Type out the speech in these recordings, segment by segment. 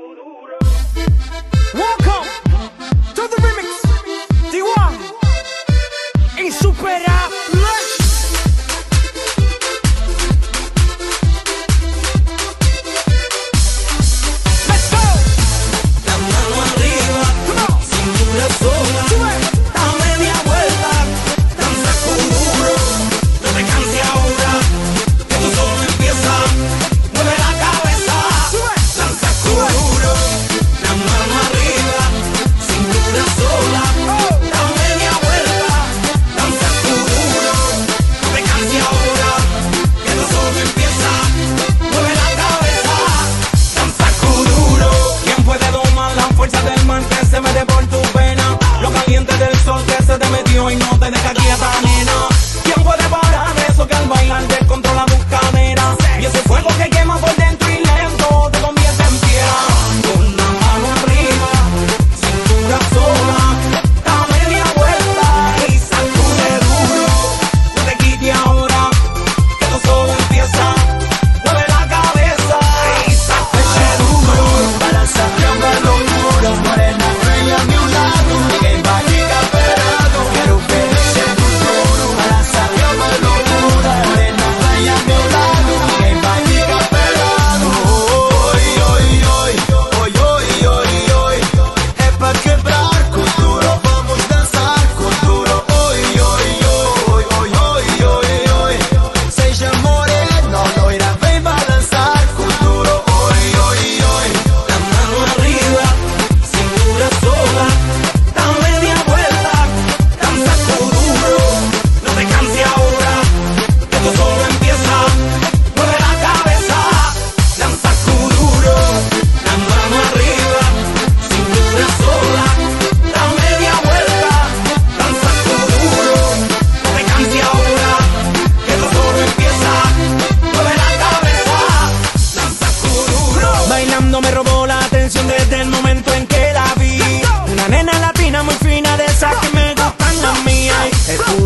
Guru.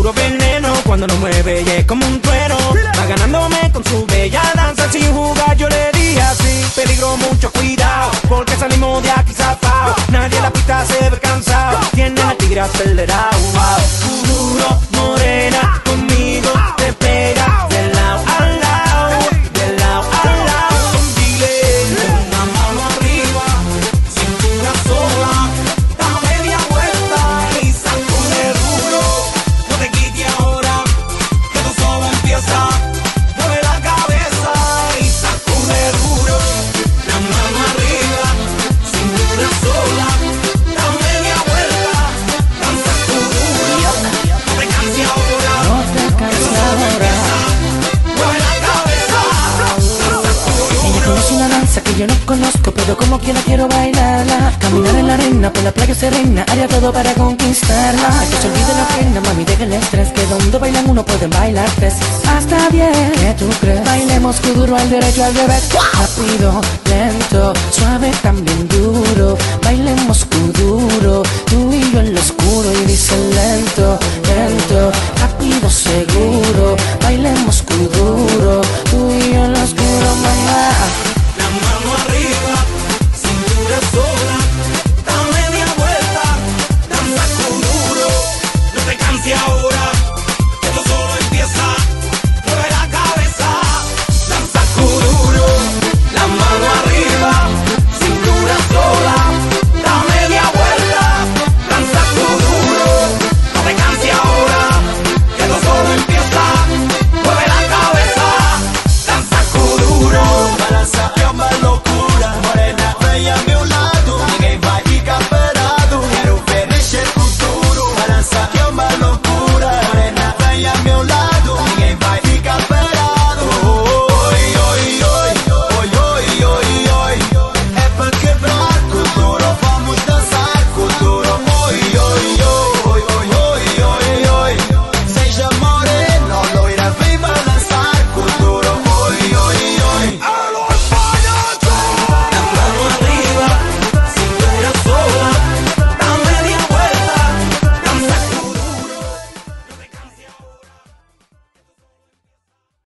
puro veneno cuando lo mueve y es como un trueno. Va ganándome con su bella danza, sin jugar yo le dije así. Peligro mucho cuidado, porque salimos de aquí zafado. Nadie en la pista se ve cansado, tiene la tigre acelerado. Wow. yo no conozco, pero como quiera quiero bailarla. Caminar en la arena, por la playa serena Haría todo para conquistarla. Hay que se olvide la pena, mami, deja el estrés Que donde bailan uno pueden bailar Hasta bien, ¿qué tú crees? Bailemos que duro al derecho al revés. Rápido, lento, suave, también duro. Bailemos Santiago.